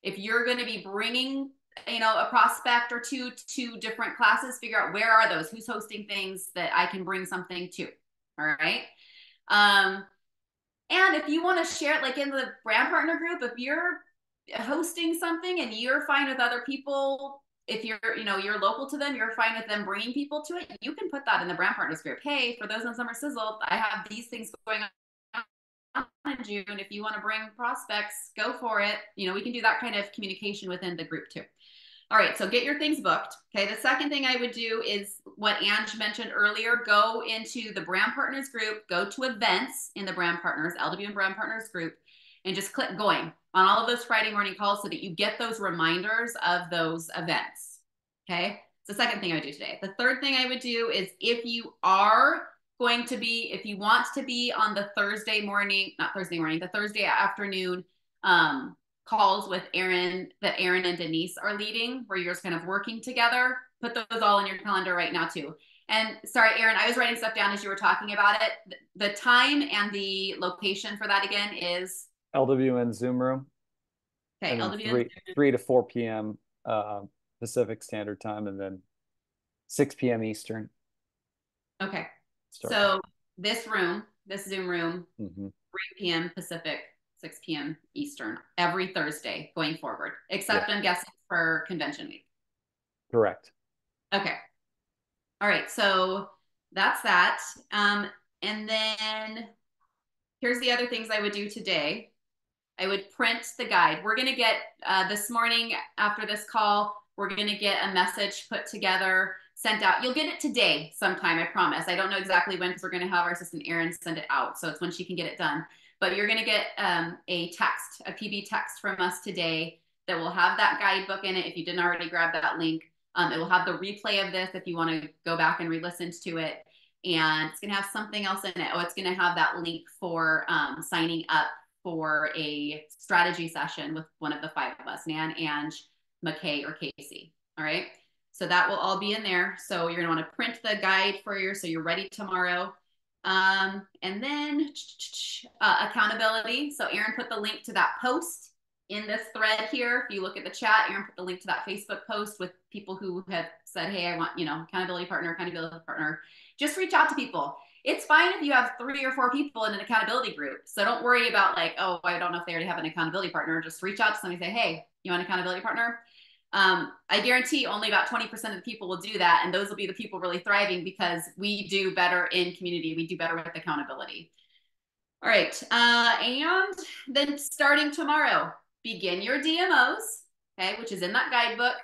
Speaker 1: If you're going to be bringing you know a prospect or two to different classes figure out where are those? Who's hosting things that i can bring something to all right? Um and if you want to share it like in the brand partner group if you're hosting something and you're fine with other people if you're you know you're local to them you're fine with them bringing people to it you can put that in the brand partners group. Hey for those on summer sizzle i have these things going June. If you want to bring prospects, go for it. You know, we can do that kind of communication within the group too. All right, so get your things booked. Okay, the second thing I would do is what Ange mentioned earlier go into the Brand Partners group, go to events in the Brand Partners, LWN Brand Partners group, and just click going on all of those Friday morning calls so that you get those reminders of those events. Okay, it's the second thing I would do today. The third thing I would do is if you are going to be, if you want to be on the Thursday morning, not Thursday morning, the Thursday afternoon um, calls with Aaron that Aaron and Denise are leading, where you're just kind of working together. Put those all in your calendar right now too. And sorry, Aaron, I was writing stuff down as you were talking about it. The time and the location for that again is
Speaker 5: LWN Zoom room.
Speaker 1: okay.
Speaker 5: and then
Speaker 1: LW.
Speaker 5: three, three to four p.m. Uh, Pacific Standard Time, and then six p.m. Eastern.
Speaker 1: Okay.
Speaker 5: Start.
Speaker 1: So this room, this Zoom room,
Speaker 5: Mhm.
Speaker 1: 3 p.m. Pacific, 6 p.m. Eastern, every Thursday going forward, except I'm guessing for convention week.
Speaker 5: correct.
Speaker 1: Okay. All right. So that's that. Um, and then here's the other things I would do today. I would print the guide. We're going to get uh, this morning after this call, we're going to get a message put together, sent out. You'll get it today sometime, I promise. I don't know exactly when because we're going to have our assistant Erin send it out. So it's when she can get it done. But you're going to get um, a text, a PB text from us today that will have that guidebook in it. If you didn't already grab that link, um, it will have the replay of this if you want to go back and re-listen to it. And it's going to have something else in it. Oh, it's going to have that link for um, signing up for a strategy session with one of the five of us, Nan, Ange, McKay, or Casey. All right. So that will all be in there. So you're want to print the guide for you so you're ready tomorrow. Um, and then uh, accountability. So Aaron put the link to that post in this thread here. If you look at the chat, Aaron put the link to that Facebook post with people who have said, Hey, I want, you know, accountability partner, accountability partner. Just reach out to people. It's fine if you have three or four people in an accountability group. So don't worry about like, oh, I don't know if they already have an accountability partner. Just reach out to somebody say, Hey, you want an accountability partner? Um, I guarantee only about 20% of the people will do that. And those will be the people really thriving because we do better in community. We do better with accountability. All right. Uh, and then starting tomorrow, begin your DMOs, okay, which is in that guidebook.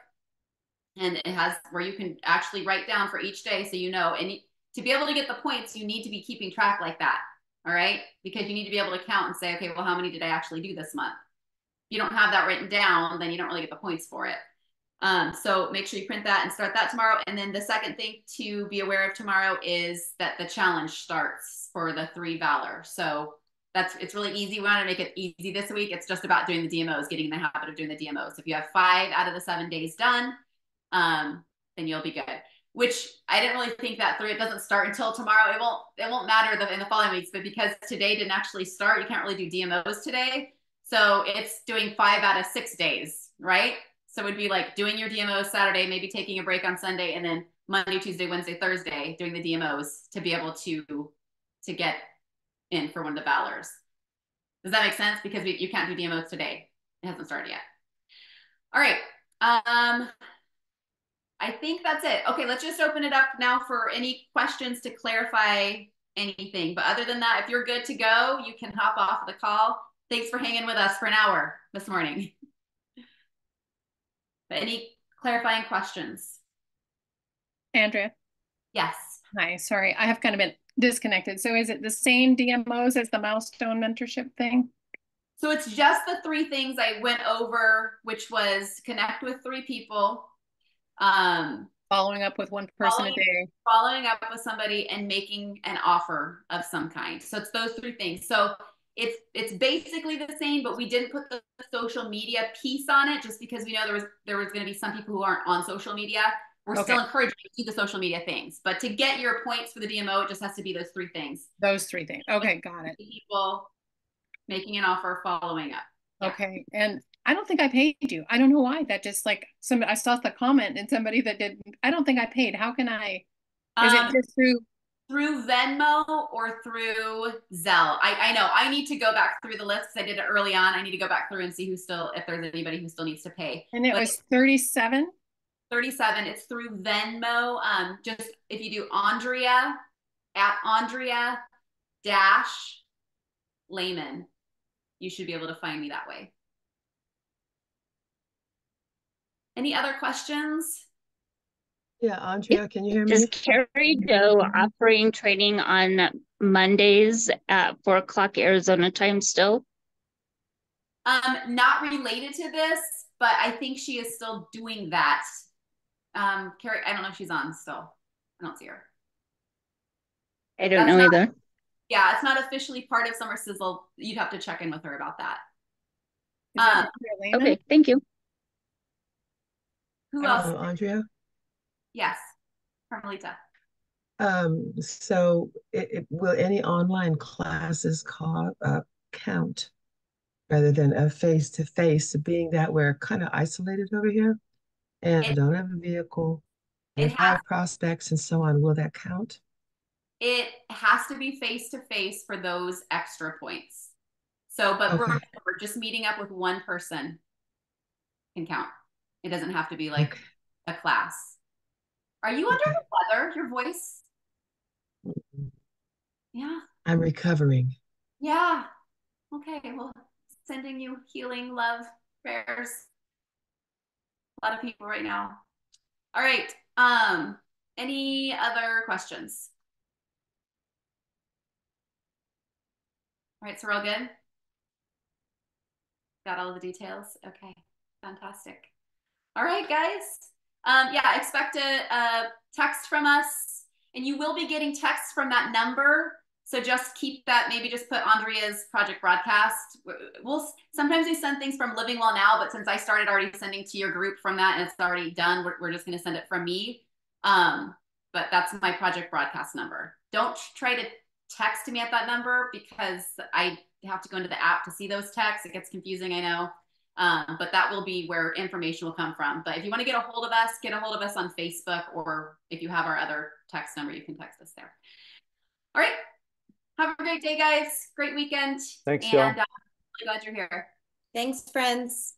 Speaker 1: And it has where you can actually write down for each day so you know. And to be able to get the points, you need to be keeping track like that. All right. Because you need to be able to count and say, okay, well, how many did I actually do this month? If you don't have that written down, then you don't really get the points for it. Um, so make sure you print that and start that tomorrow. And then the second thing to be aware of tomorrow is that the challenge starts for the three valor. So that's it's really easy. We want to make it easy this week. It's just about doing the DMOs, getting in the habit of doing the DMOs. If you have five out of the seven days done, um, then you'll be good. Which I didn't really think that through. It doesn't start until tomorrow. It won't it won't matter the, in the following weeks, but because today didn't actually start, you can't really do DMOs today. So it's doing five out of six days, right? So it would be like doing your DMOs Saturday, maybe taking a break on Sunday, and then Monday, Tuesday, Wednesday, Thursday doing the DMOs to be able to to get in for one of the Valors. Does that make sense? Because we, you can't do DMOs today. It hasn't started yet. All right. Um, I think that's it. Okay, let's just open it up now for any questions to clarify anything. But other than that, if you're good to go, you can hop off the call. Thanks for hanging with us for an hour this morning. But any clarifying questions?
Speaker 6: Andrea?
Speaker 1: Yes.
Speaker 6: Hi, sorry, I have kind of been disconnected. So is it the same DMOs as the milestone mentorship thing?
Speaker 1: So it's just the three things I went over, which was connect with three people, um,
Speaker 6: following up with one person
Speaker 1: following,
Speaker 6: a day,
Speaker 1: following up with somebody, and making an offer of some kind. So it's those three things. So it's it's basically the same, but we didn't put the social media piece on it just because we know there was there was going to be some people who aren't on social media. We're okay. still encouraging you to do the social media things, but to get your points for the DMO, it just has to be those three things.
Speaker 6: Those three things. Okay, got it.
Speaker 1: People making an offer, following up.
Speaker 6: Yeah. Okay, and I don't think I paid you. I don't know why. That just like some I saw the comment and somebody that did. I don't think I paid. How can I? Is um, it just through
Speaker 1: through Venmo or through Zelle? I I know I need to go back through the list because I did it early on. I need to go back through and see who still if there's anybody who still needs to pay.
Speaker 6: And it but was thirty seven.
Speaker 1: 37 it's through venmo um just if you do andrea at andrea dash lehman you should be able to find me that way Any other questions?
Speaker 9: Yeah, Andrea, can you hear me?
Speaker 10: Does Carrie Doe offering training on Mondays at four o'clock Arizona time still?
Speaker 1: Um, not related to this, but I think she is still doing that. Um, Carrie, I don't know if she's on still. I don't see her.
Speaker 10: I don't That's know not, either.
Speaker 1: Yeah, it's not officially part of Summer Sizzle. You'd have to check in with her about that.
Speaker 10: Um, okay, thank you.
Speaker 1: Who else?
Speaker 9: Uh, Andrea?
Speaker 1: Yes, Carmelita.
Speaker 9: Um, so it, it, will any online classes call, uh, count rather than a face-to-face, -face, being that we're kind of isolated over here and it, don't have a vehicle and have prospects and so on, will that count?
Speaker 1: It has to be face-to-face -face for those extra points. So, but okay. we're just meeting up with one person can count. It doesn't have to be like okay. a class. Are you under the weather? Your voice? Yeah.
Speaker 9: I'm recovering.
Speaker 1: Yeah. Okay. Well, sending you healing love prayers. A lot of people right now. All right. Um, any other questions? All right, so we're all good? Got all the details? Okay, fantastic. All right, guys. Um, yeah, expect a, a text from us, and you will be getting texts from that number. So just keep that. Maybe just put Andrea's project broadcast. We'll sometimes we send things from Living Well Now, but since I started already sending to your group from that and it's already done, we're, we're just going to send it from me. Um, but that's my project broadcast number. Don't try to text me at that number because I have to go into the app to see those texts. It gets confusing, I know. Um, but that will be where information will come from. But if you want to get a hold of us, get a hold of us on Facebook, or if you have our other text number, you can text us there. All right. Have a great day, guys. Great weekend.
Speaker 5: Thanks, Jill. And uh,
Speaker 1: really glad you're here.
Speaker 4: Thanks, friends.